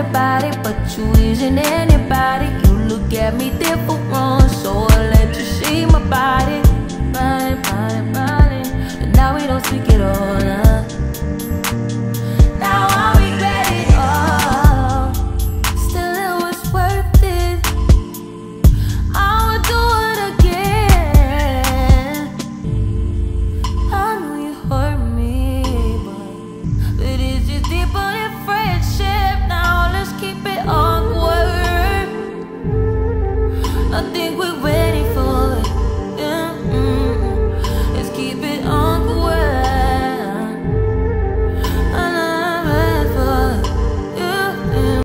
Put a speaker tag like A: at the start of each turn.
A: everybody, but you isn't anybody. You look at me different, wrong, so I let you see my body, body, body, body. And now we don't speak at all. I think we're waiting for